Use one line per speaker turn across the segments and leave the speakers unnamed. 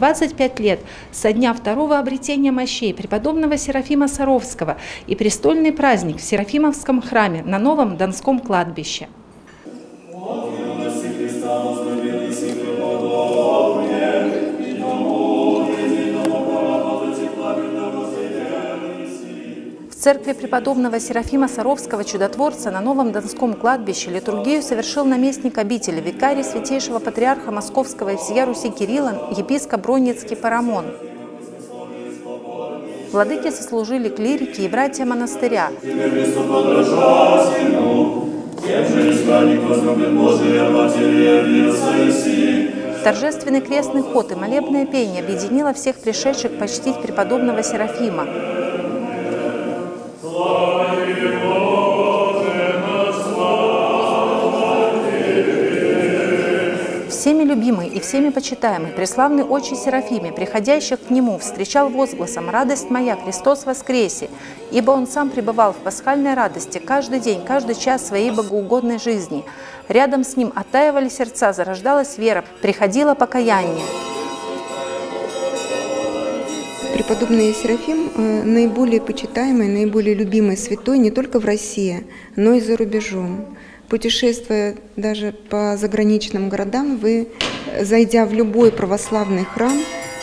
25 лет со дня второго обретения мощей преподобного Серафима Саровского и престольный праздник в Серафимовском храме на Новом Донском кладбище. В церкви преподобного Серафима Саровского чудотворца на Новом Донском кладбище литургию совершил наместник обители, викарий святейшего патриарха Московского и всея Руси Кирилла, епископ Бронницкий Парамон. Владыки сослужили клирики и братья монастыря. Торжественный крестный ход и молебное пение объединило всех пришедших почтить преподобного Серафима. Всеми любимый и всеми почитаемый, преславный Отче Серафиме, приходящих к Нему, встречал возгласом «Радость моя, Христос воскресе!» Ибо Он сам пребывал в пасхальной радости каждый день, каждый час своей богоугодной жизни. Рядом с Ним оттаивали сердца, зарождалась вера, приходило покаяние.
Преподобный Серафим э, наиболее почитаемый, наиболее любимый святой не только в России, но и за рубежом. Путешествуя даже по заграничным городам, вы, зайдя в любой православный храм,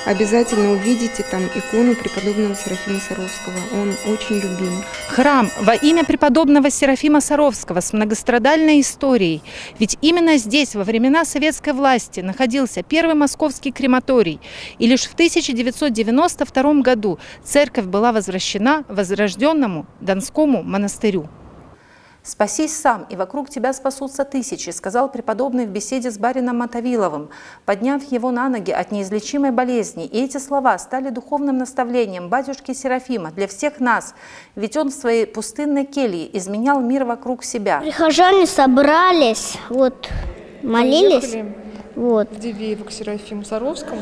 обязательно увидите там икону преподобного Серафима Саровского. Он очень любим.
Храм во имя преподобного Серафима Саровского с многострадальной историей. Ведь именно здесь во времена советской власти находился первый московский крематорий. И лишь в 1992 году церковь была возвращена возрожденному Донскому монастырю. «Спасись сам, и вокруг тебя спасутся тысячи», сказал преподобный в беседе с барином Мотовиловым, подняв его на ноги от неизлечимой болезни. И эти слова стали духовным наставлением батюшки Серафима для всех нас, ведь он в своей пустынной келье изменял мир вокруг себя.
Прихожане собрались, вот, молились. Вот,
в Дивеево к Серафиму Саровскому.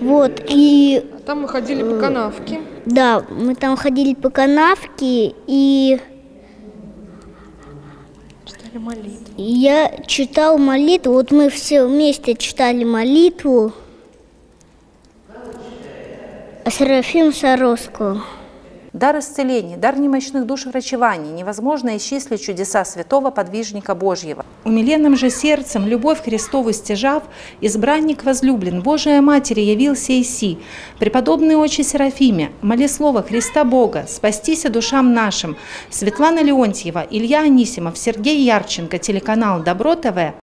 вот, и
Там мы ходили по канавке.
да, мы там ходили по канавке, и
Читали молитву.
я читал молитву, вот мы все вместе читали молитву Серафим Саровского.
Дар исцеления, дар немощных душ врачеваний, невозможно исчислить чудеса святого подвижника Божьего. Умиленным же сердцем, любовь Христову стяжав, избранник возлюблен, Божия Матери явился Иси, преподобный Отче Серафиме, моли слово Христа Бога, спастися душам нашим. Светлана Леонтьева, Илья Анисимов, Сергей Ярченко, телеканал Добро ТВ.